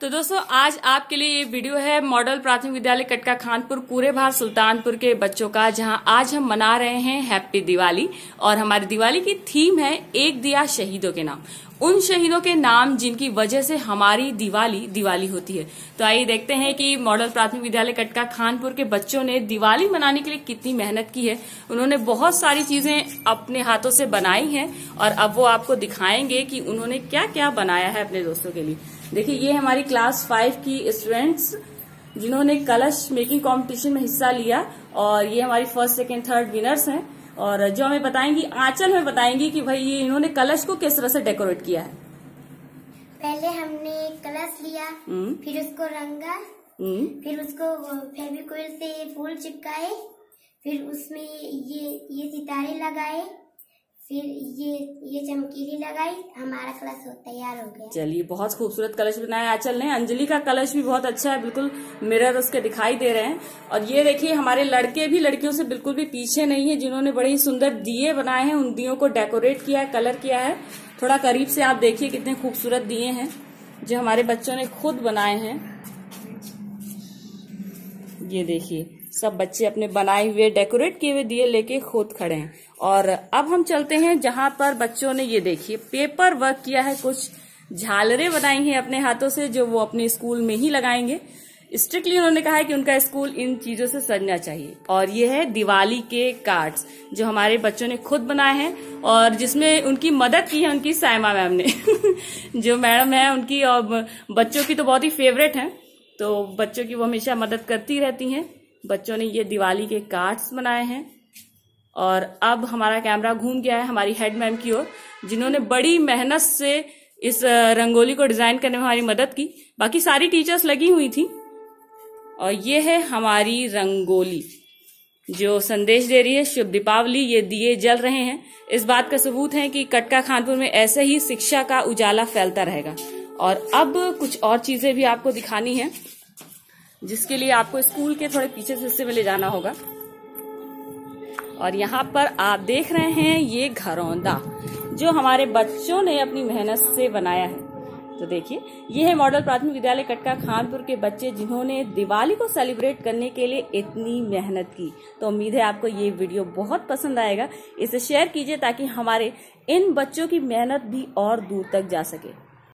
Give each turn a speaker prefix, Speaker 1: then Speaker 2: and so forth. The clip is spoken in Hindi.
Speaker 1: तो दोस्तों, आज आपके लिए ये वीडियो है मॉडल प्राथमिक विद्यालय कटका खानपुर पूरे भार सुल्तानपुर के बच्चों का, जहाँ आज हम मना रहे हैं हैप्पी दिवाली और हमारी दिवाली की थीम है एक दिया शहीदों के नाम। उन शहीदों के नाम जिनकी वजह से हमारी दिवाली दिवाली होती है। तो आइए देखते हैं कि मॉडल प्राथमिक विद्यालय कटका खानपुर के बच्चों ने दिवाली मनाने के लिए कितनी मेहनत की है। उन्होंने बहुत सारी चीज़ें अपने हाथों से बनाई हैं और अब वो आपको दिखाएँगे कि उन्होंने क्या क्या बनाया है अपने दोस्तों के लिए। देखिए ये हमारी क्लास फाइव की स्टूडेंट्स जिन्होंने कलश मेकिंग कंपटीशन में हिस्सा लिया और ये हमारी फ़र्स्ट सेकेंड थर्ड विनर्स हैं। और जो हमें बताएँगी आंचल में बताएँगी कि भाई ये इन्होंने कलश को किस तरह से डेकोरेट किया है।
Speaker 2: पहले हमने कलश लिया
Speaker 1: हम्म,
Speaker 2: फिर उसको रंगा
Speaker 1: हम्म,
Speaker 2: फिर उसको फेविकोल से फूल चिपकाए फिर उसमें ये ये सितारे लगाए फिर ये ये चमकीली लगाई, हमारा कलश तैयार हो गया।
Speaker 1: चलिए, बहुत खूबसूरत कलश बनाया। आंचल ने अंजलि का कलश भी बहुत अच्छा है, बिल्कुल मिरर उसके दिखाई दे रहे हैं। और ये देखिए, हमारे लड़के भी लड़कियों से बिल्कुल भी पीछे नहीं है, जिन्होंने बड़े ही सुंदर दिए बनाए हैं। उन दियों को डेकोरेट किया है कलर किया है। थोड़ा करीब से आप देखिए कितने खूबसूरत दिए हैं, जो हमारे बच्चों ने खुद बनाए हैं। ये देखिए सब बच्चे अपने बनाए हुए डेकोरेट किए हुए दिए लेके खुद खड़े हैं। और अब हम चलते हैं जहाँ पर बच्चों ने ये देखिए पेपर वर्क किया है, कुछ झालरें बनाई हैं अपने हाथों से जो वो अपने स्कूल में ही लगाएँगे। स्ट्रिक्टली उन्होंने कहा है कि उनका स्कूल इन चीज़ों से सजना चाहिए। और ये है दिवाली के कार्ड्स जो हमारे बच्चों ने खुद बनाए हैं और जिसमें उनकी मदद की है उनकी सायमा मैम ने। जो मैडम है, उनकी और बच्चों की तो बहुत ही फेवरेट है तो बच्चों की वो हमेशा मदद करती रहती हैं। बच्चों ने ये दिवाली के कार्ड्स बनाए हैं। और अब हमारा कैमरा घूम गया है हमारी हेड मैम की ओर, जिन्होंने बड़ी मेहनत से इस रंगोली को डिज़ाइन करने में हमारी मदद की। बाकी सारी टीचर्स लगी हुई थी। और ये है हमारी रंगोली, जो संदेश दे रही है, शुभ दीपावली, ये दिए जल रहे हैं। इस बात का सबूत है कि कटका खानपुर में ऐसे ही शिक्षा का उजाला फैलता रहेगा। और अब कुछ और चीज़ें भी आपको दिखानी है। जिसके लिए आपको स्कूल के थोड़े पीछे से हिस्से में ले जाना होगा। और यहाँ पर आप देख रहे हैं ये घरौंदा, जो हमारे बच्चों ने अपनी मेहनत से बनाया है। तो देखिए, ये है मॉडल प्राथमिक विद्यालय कटका खानपुर के बच्चे, जिन्होंने दिवाली को सेलिब्रेट करने के लिए इतनी मेहनत की। तो उम्मीद है आपको ये वीडियो बहुत पसंद आएगा। इसे शेयर कीजिए ताकि हमारे इन बच्चों की मेहनत भी और दूर तक जा सके।